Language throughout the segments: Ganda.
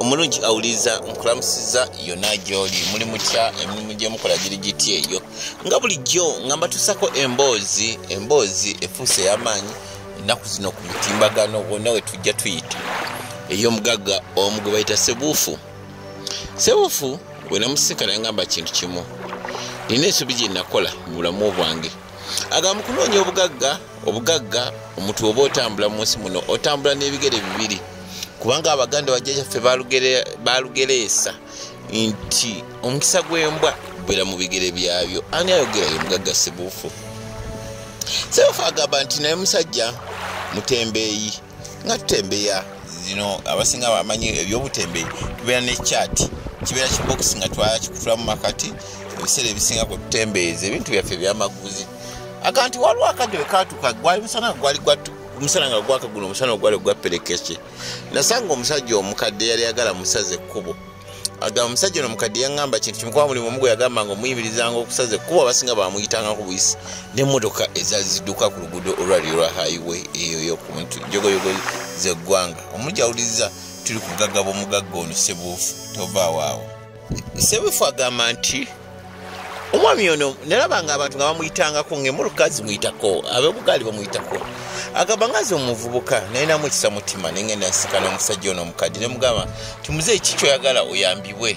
omulungi awuliriza nkulamusiza yonna gyoli muli mutya? Emirimu gyemukola giri giti eyo? Nga bulijjo nga mbatusako emboozi emboozi efuuse ey'amaanyi ennaku zino ku mitimbagano wonna we tujja tuyita. Ey'omugagga omu gwe bayita sebuufu sebuufu bwe namusinkana yangamba kintu kimu. Nina ensobi gye nakola mu bulamu bwange. Agamba kunoonya obugagga obugagga omuntu oba otambula mu nsi muno otambula n'ebigere bibiri kubanga abaganda bajja kyaffe balugereesa nti omukisa gw'embwa gubeera mu bigere byabyo. Ani ayogera ye mugagga sebuufu sebuufu agamba nti naye musajja mutembeeyi nga tutembeya zino abasinga bamanyi ebyobutembeeyi tubeera nekyati kibeera kibokisi nga twakikutulamu makati ebiseera ebisinga kwe tutembeeza ebintu byaffe ebyamaguzi aga nti waliwo akadde wekatuka gwali musana gwali omusana nga gwakaguno omusana ogwali ogwaperekese nasanga omusajja omukadde yali agala musaza ekkubo. Aga omusajja ono omukadde yaŋŋamba kintu kimukuba mulimu omu gwe yagamba nga omuyimirizanga okusaza ekkubo abasinga bamuyitangako buyisi. N'emmotoka ezaali zidduka ku luguudo olwali lwa highway eyo yokunjogoyogo zeggwanga omulungi awuliriza tuli ku bugagga bw'omugagga ono sebuufu tovaawo sebuufu agamba nti omwami ono nalaba nga abantu nga bamuyitangako ngaemmotoka zimuyitako abebugaali bamuyitako agamba ngazi omuvubuka nalinamu ekisa mutima nengenda nsikana omusajja ono omukadde. Nemugamba ti muzeeyi kikyoyagala oyambibwe?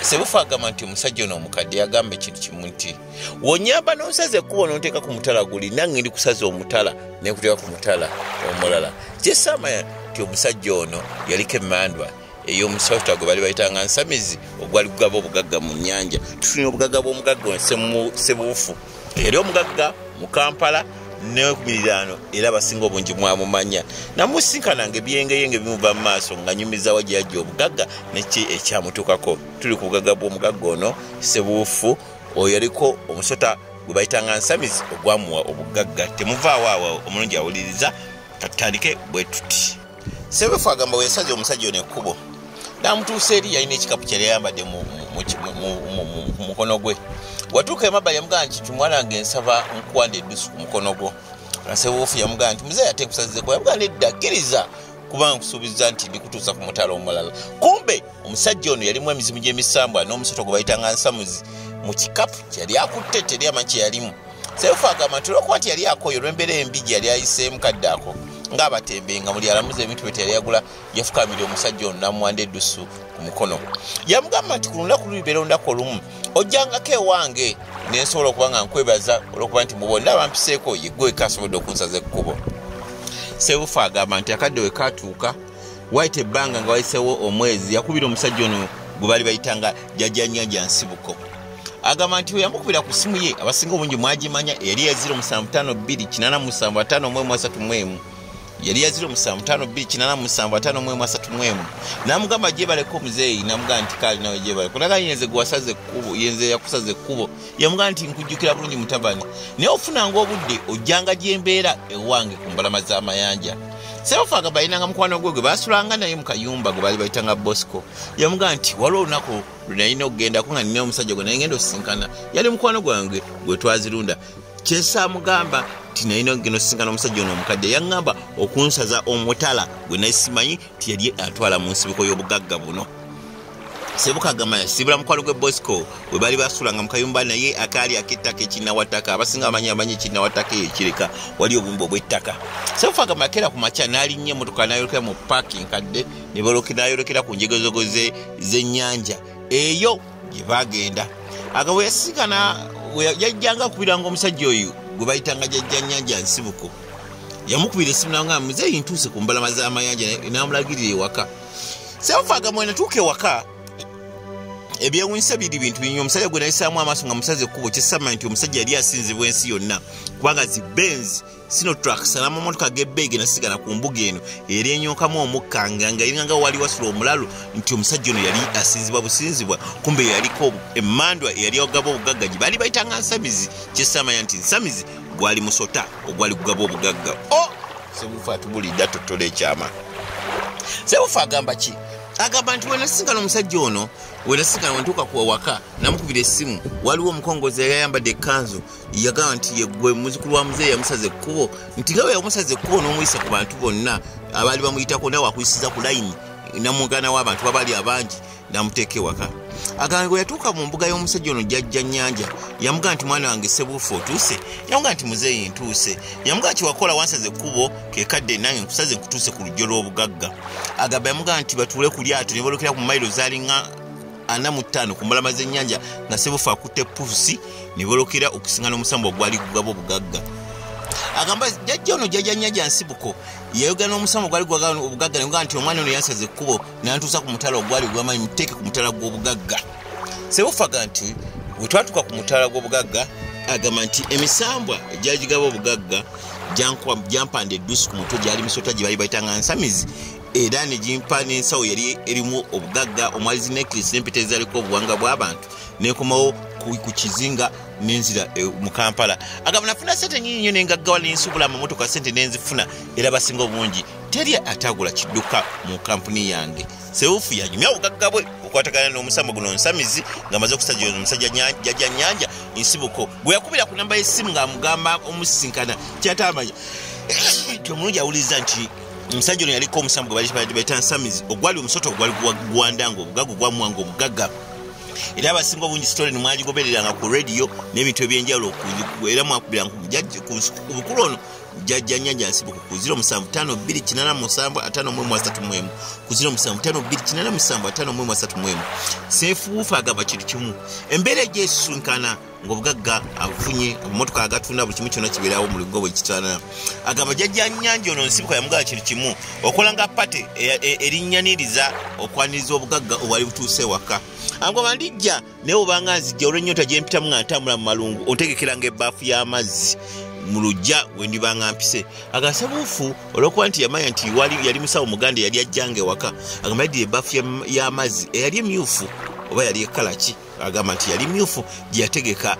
Sebufu agamba nti omusajja ono omukadde yagamba ekintu kimu nti wonyamba nonsaza ekkubo nonteeka ku mutala guli nange ndi kusaza omutala nekuteeka ku mutala omulala. Kyesamanya nti omusajja ono yaliko emandwa ey'omusauta gwe bali bayitanga nsamizi ogwali kugaba obugagga mu nyanja tufunye obugagga bw'omugagga sebuufu eri omugagga mu kampala nekumiliraano era abasinga obungi mwamumanya. Namusinkananga ebyengeyenge bimuva mu maaso nga nyumizawo gye yajja obugagga neki ekyamutuukako. Tuli ku bugagga bw'omugagga ono sebuufu oyo yaliko omusota gwe bayitanga nsamizi ogwamuwa obugagga temuvaawo awo omulungi awuliriza katutandike bwe tuti. Sebuufu agamba weyasaze omusajja ono ekkubo namutuusa eri yalina ekikapu kyali ayambadde mu mukono gwe. Watuuka emabbali yamugamba nti tumwana wange nsaba nkuwanda eddusu ku mukono gwo. Nasebuufu yamugamba nti muzeeyi ate nkusazizeko. Yamugamba nedda kkiriza kubanga nkusuubiza nti ndikutuusa ku mutala omulala. Kumbe omusajja ono yalimu emizimu gy'emisambwa n'omusoto gwe bayitanga nsamuzi mu kikapu kyali akutte teri amanyi kyeyalimu sebuufu agamba nti olwokuba nti yali akoyo olw'embeera embi gye yali ayiseemu kadde ako ngaabatembe nga muli alamuza ebintu bye teyali yagula yafukamira omusajja ono namuwanda eddusu ku mukono. Yamugamba nti ku lunaku lulibeera olunaku olumu ojjangako ewange. Nensobola okuba nga nkwebaza olwokuba nti mubonna bampiseeko yegwe weka asobodde okunsaza ekkubo. Sebufu agamba nti akadde we katuuka waita ebbanga nga wayisewo omwezi yakubira omusajja ono gwe baali bayitanga jajjanyanja nsibuko. Agamba nti weyamukubira ku simu ye abasinga obungi mwagimanya yali ya 0752 yali yazira omusanvu tano bbiri kinana musanvu atano mwemu asatu mwemu. Namugamba gyebaleko omuzeeyi namugamba nti kali nawe gyebale kulaga yenze gwewasaza ekkubo yenze yakusaza ekkubo. Yamugamba nti nkujjukira bulungi mutabani. Naye ofunanga obudde ojjanga gyembeera ewange ku mbalama z'amayanja sebafu agamba yinanga mukwano gwe gwe basulanga naye mu kayumba gwe baali bayitanga bosco. Yamugamba nti waliwo olunaku lwenalina okugendako nga nina omusajja gwe naye ngenda osisinkana yali mukwano gwange gwe twazirunda. Kyesa ti nalina ogenda osisinkana omusajja ono omukadde yaŋŋamba okunsaza omutala gwe naye simanyi ti yali atwala mu nsibiko y'obugagga buno. Sebukagamba yasibula mukwalo gwe bosco bwe baali basulanga mukayumba naye akaali ak'ettaka ekinnawattaka abasinga bamanyi amanyi ekinnawattaka eyo ekireka wali obumba obw'ettaka. Sebufagamba yakeera ku makya n'alinnya emotoka nayolekera mu paaki nkadde nayolekera ku njegezogo z'ennyanja. Eyo gye bagenda aga bwe yasisikana yajjanga akubiranga omusajja oyo gwe bayitanga jajja nyanja nsibuko. Yamukubira esimu nanga muzeeyi ntuuse ku mbalama z'amayanja namulagirira ewaka. Sebufaga mwe natuuka ewaka ebyewunyisa biri bintu binyi omusajja gwe nayisaamu amaaso nga musazi ekkubo kyesamanya nti omusajja yali asinzibwa ensi yonna. Kubanga zi benz sinotrax n'amamotoka g'ebbeege nasigala ku mbuga eno eri enyonkamu omukkanga nga iringanga wali wasula omulalu nti omusajja ono yali asinzibwa businzibwa. Kumbe yaliko emandwa eyali ogaba obugagga gye baali bayitanga nsamizi. Kyesamanya nti nsamizi gwali musota ogwali kugaba obugagga. O sebufa atubulidde atotola ekyama. Sebufa agamba ki agamba nti wenasinkana omusajja ono wenasinkana wentuuka kuwawaka namukubira essimu waliwo omukongozi yali ekkanzu yagamba nti yegwe muzukulu wa muzeeyi yamusaza ekkubo nti nga we yamusaza ekkubo n'omuyisa ku bantu bonna abaali bamuyitako nawe akuyisiza ku layini namugana w'abantu babaali abangi namuteeka ewaka agamba bwe yatuuka mu mbuga y'omusajja ono jjajja nyanja yamugaa nti mwana wange sebuufu otuuse. Yamugaa nti muzeeyi ntuuse. Yamugaa kiwakola wansaze ekkubo kekadde nange nkusaze nkutuuse ku lujjo lw'obugagga agamba yamugaa nti batuule ku lyato. Ne balukira ku mairo zaaliŋa ana mu ttaano ku mbalama z'ennyanja nga sebuufu akutte puusi. Ne bolokera okusiŋana omusambu ogwali gugaba obugagga agamba jajja ono jajja nyanja nsibuko. Yayogera n'omusambu ogwali gwagala obugagga negaa nti omwana ono yansaza ekkubo nantuusa ku mutala ogwali gwamanyi muteeke ku mutala gw'obugagga. Sebufaga nti bwe twatuuka ku mutala gw'obugagga agamba nti emisambwa egyagigaba obugagga jampanda eddusi ku mutwe gyali misota gye bali bayitanga nsamizi era negimpa n'ensawo yali erimu obugagga omwali zinekirisi n'empeta ezaliko obuwanga bw'abantu nekomawo ku kizinga nenzira mu kampala agamba nafuna sente nyinyi nyo nengaggawala nensubula amamotoka sente nenzifuna era basinga obungi teri atagula kidduka mu kampuni yange sewufu yanyumya obugagga bwe okwatagana n'omusambo guno nsamizi nga amaze okusajja omusajja jajja nyanja nsibuko gwe yakubira ku namba y'essimu ng'amugamba omusisinkana kyatamanya ti omulungi awuliriza nti omusajja ono yaliko omusambo gwe baita nsamizi ogwali omusoto ogwali gwandanga obugagga ogwamuwanga obugagga era abasinga obungi sitole nemwagigobereranga ku rediyo n'ebintu ebyenjawulo era mwakubiranga ku bukulu ono jajja nyanja nsibuko ku 075287 ku 075287 sefuufu agamba kintu kimu? Embeera egyesisinkana ngaobugagga afunye amamotoka agatunda buli kimu kyonna kibeerawo mu lugo bwe kitanana agamba jajja nyanja ono nsibuko yamugaba kintu kimu? Okola nga pate erinnyaniiriza okwaniriza obugagga obwali butuuse waka agamba ndijja naye obanga nzijja olwenyota gyempitamu nga ntambula mu malungu ontegekeranga ebbaafu y'amazzi mu lujja wendibanga mpise. Agasa buufu olwokuba nti yamanya nti yali musawo muganda yali ajjanga ewaka agamba yaddira ebbaafu y'amazzi eyali emyufu oba yali ekala ki agamba nti yali myufu gyeyategeka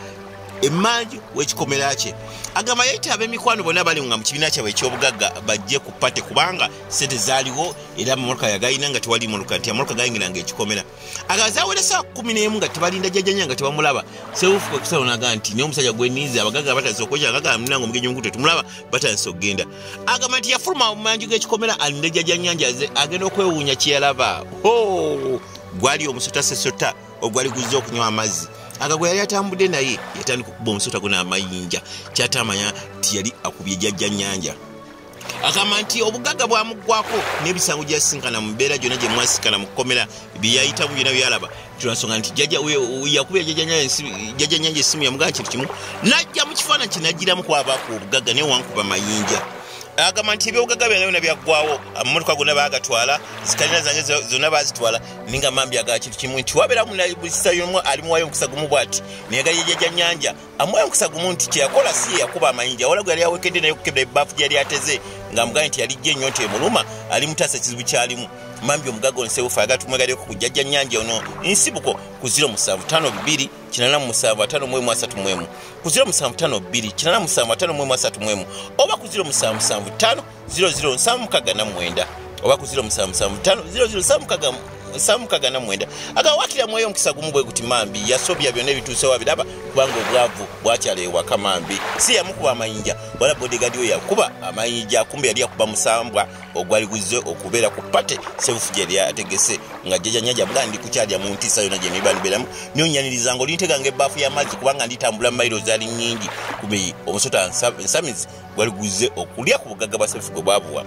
emmanju w'ekikomera kye. Agamba yayita ab'emikwano bonna bali nga mu kibiina kyabwe ekyobugagga bajje ku pate kubanga sente zaaliwo era amamotoka yagalina nga tewali motoka nti amamotoka gayingiranga ekikomera agamba zawera saa kumi n'emu nga tebalinda jjajjanya nga tebamulaba. Sewufu kwekusalo naga nti naye omusajja gweniiza abagagga batandise okwekya agagamba munanga omugenyi omukutu tetumulaba batandise okgenda. Agamba nti yafuluma mu manju g'ekikomera alinde jjajjanyanja ze agenda okwewuunya kyeyalaba gwali omusota sesota ogwali guzze okunywa amazzi aga gwe yali atambudde naye yatandika okuba omusota gona amayinja kyatamanya ti yali akubye jjajja nyanja agamba nti obugagga bwamuggwako n'ebisango gyasinkana mu mbeera gyonna gye mwasinkana mu kkomera byeyayitamu byonna byalaba tulansonga nti yakubira jjajja nyanja essimu yamugamba kintu kimu najja mu kifaananyi kinagiramu kwabaako obugagga naye wankuba mayinja agamba nti ebyobugagga byonna byonna byaggwawo amamotoka gonna bagatwala zikalina zange zonna bazitwala ninga mambi aga kintu kimu nti wabeeramu bulisayomu alimuwayo omukisa gumu bwati neyegayejja nyanja amuwayo omukisa gumu nti kyeyakola si yeyakuba amayinja wala gwe yali awekedde naye okukebera ebbafu gyeyali ateze nga mugambye nti yalijja ennyo nti emuluma alimutaasa ekizibu kyalimu. Mambi omugagga onsewufu agatumwegalyeko ku jjajja nyanja ono nsibuko ku 0752 8753 ku 0752 oba ku 0775 0079 oba ku 0775 0079 agawakira mweyo omukisa gumu bwe guti mambi yasobya byonna ebituusewo abiraba kubanga obwavu bwakyala ewaka mambi. Si yamukuba amayinja. Wala bodigadi we yakuba amayinja kumbe yali yakuba musambwa. Ogwali guzze okubeera ku pate sebufu gyeyali ategese nga jjajanyanja mugaa ndi kukyalya mu ntiisa yonna gyeniba nibeeramu nyonyaniriza nga olinteganga ebbaafu y'amazzi kubanga nditambula mu mayiro zaali nnyingi. Kubi omusota nsamizi gwali guzze okulya ku bugagga bwa sebufu gwe bwabuwa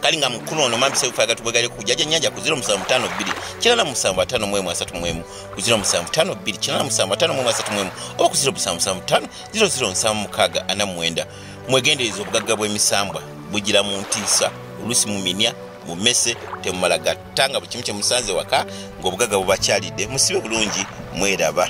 kali nga mukulu ono mambi sebufu agatubwegale ku jjajja nyanja ku 0752 9753 ku 0752 9753 oba ku 0775 0076 mwegendereza obugagga bw'emisambwa bugira mu ntiisa oluusi muminya mumese temumala gatta nga buli kimu kyemusanze waka ng'obugagga bubakyalidde musibe bulungi mweraba